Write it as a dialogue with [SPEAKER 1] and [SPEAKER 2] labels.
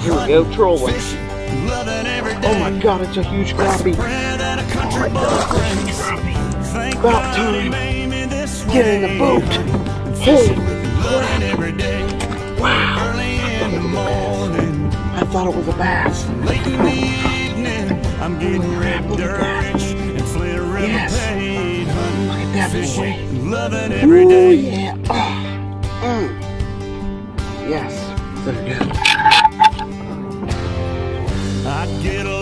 [SPEAKER 1] Here we go, trolling. Oh my god, it's a huge crappie. Oh my god, About time. Get in the boat. Holy crap. Wow. I thought it was a bass.
[SPEAKER 2] Late in the evening, I'm getting ripped dirty and flint river
[SPEAKER 1] yes.
[SPEAKER 2] paid hunting.
[SPEAKER 1] Look at that
[SPEAKER 2] fish. loving every day.
[SPEAKER 1] Ooh, yeah. Oh. Mm. Yes. There we go. I'd get a